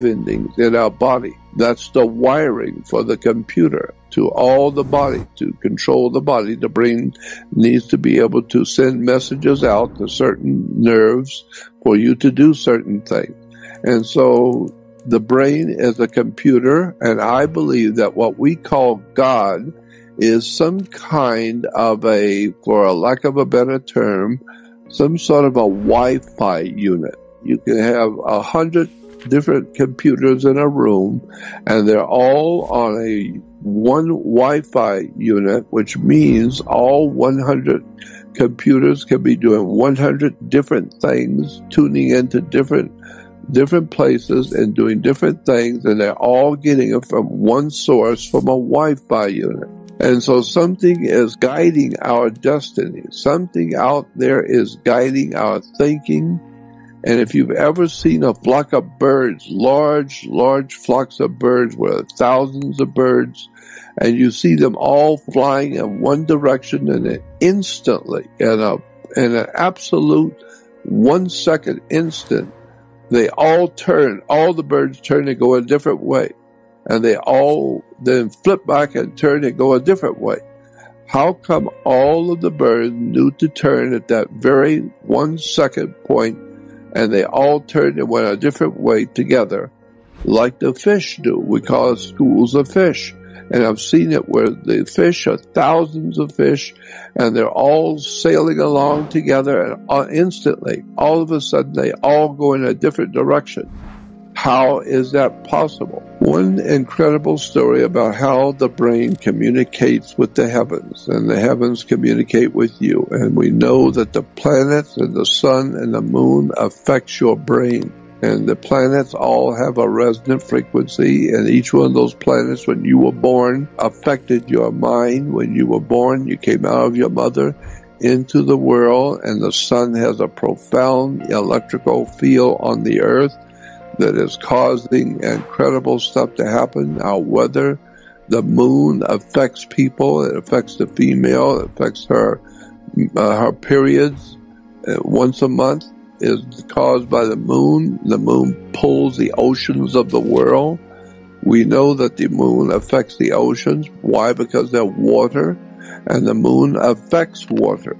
endings in our body. That's the wiring for the computer to all the body to control the body. The brain needs to be able to send messages out to certain nerves for you to do certain things. And so the brain is a computer, and I believe that what we call God is some kind of a, for a lack of a better term, some sort of a Wi-Fi unit. You can have a hundred different computers in a room and they're all on a one Wi-Fi unit, which means all 100 computers can be doing 100 different things, tuning into different different places and doing different things, and they're all getting it from one source from a Wi-Fi unit. And so something is guiding our destiny. Something out there is guiding our thinking, and if you've ever seen a flock of birds, large, large flocks of birds with thousands of birds, and you see them all flying in one direction and instantly, in a, in an absolute one second instant, they all turn, all the birds turn and go a different way. And they all then flip back and turn and go a different way. How come all of the birds knew to turn at that very one second point and they all turned and went a different way together, like the fish do. We call it schools of fish. And I've seen it where the fish are thousands of fish and they're all sailing along together and uh, instantly, all of a sudden, they all go in a different direction. How is that possible? One incredible story about how the brain communicates with the heavens and the heavens communicate with you. And we know that the planets and the sun and the moon affects your brain. And the planets all have a resonant frequency and each one of those planets when you were born affected your mind. When you were born, you came out of your mother into the world and the sun has a profound electrical field on the earth that is causing incredible stuff to happen. Our weather, the moon affects people. It affects the female. It affects her uh, her periods uh, once a month is caused by the moon. The moon pulls the oceans of the world. We know that the moon affects the oceans. Why? Because they're water, and the moon affects water.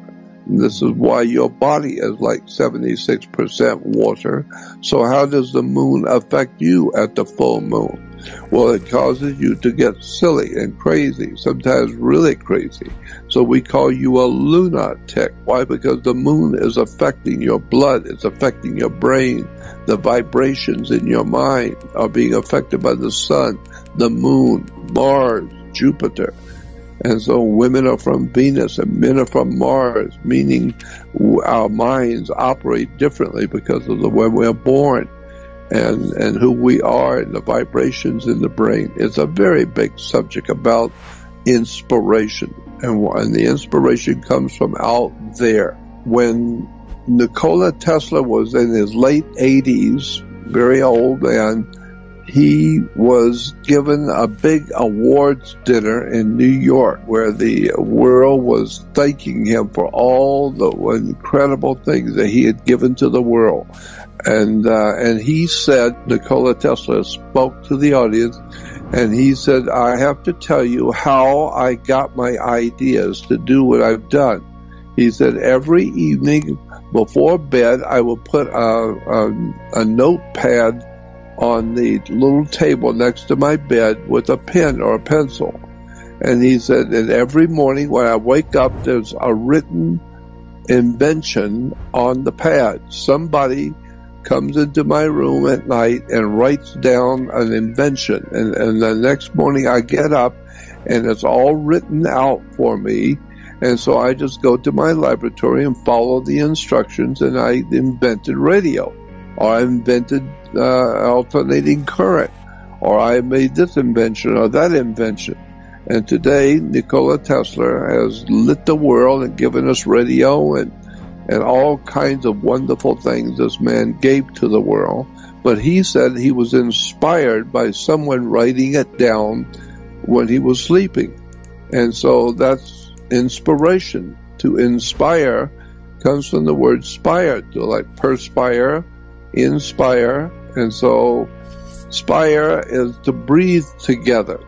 This is why your body is like 76% water. So how does the moon affect you at the full moon? Well, it causes you to get silly and crazy, sometimes really crazy. So we call you a lunatic. Why? Because the moon is affecting your blood. It's affecting your brain. The vibrations in your mind are being affected by the sun, the moon, Mars, Jupiter. And so women are from Venus and men are from Mars, meaning our minds operate differently because of the way we're born and, and who we are and the vibrations in the brain. It's a very big subject about inspiration. And, and the inspiration comes from out there. When Nikola Tesla was in his late 80s, very old man, he was given a big awards dinner in New York where the world was thanking him for all the incredible things that he had given to the world. And, uh, and he said, Nikola Tesla spoke to the audience and he said, I have to tell you how I got my ideas to do what I've done. He said, every evening before bed, I will put a, a, a notepad on the little table next to my bed with a pen or a pencil. And he said, and every morning when I wake up, there's a written invention on the pad. Somebody comes into my room at night and writes down an invention. And, and the next morning I get up and it's all written out for me. And so I just go to my laboratory and follow the instructions and I invented radio or I invented uh, alternating current, or I made this invention or that invention. And today, Nikola Tesla has lit the world and given us radio and, and all kinds of wonderful things this man gave to the world. But he said he was inspired by someone writing it down when he was sleeping. And so that's inspiration. To inspire comes from the word spire, to like perspire, inspire. And so Spire is to breathe together.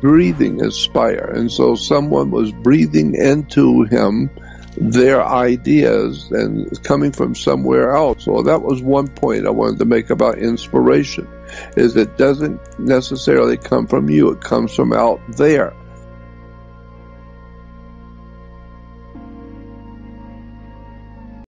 Breathing is spire. And so someone was breathing into him their ideas and coming from somewhere else. So that was one point I wanted to make about inspiration is it doesn't necessarily come from you. It comes from out there.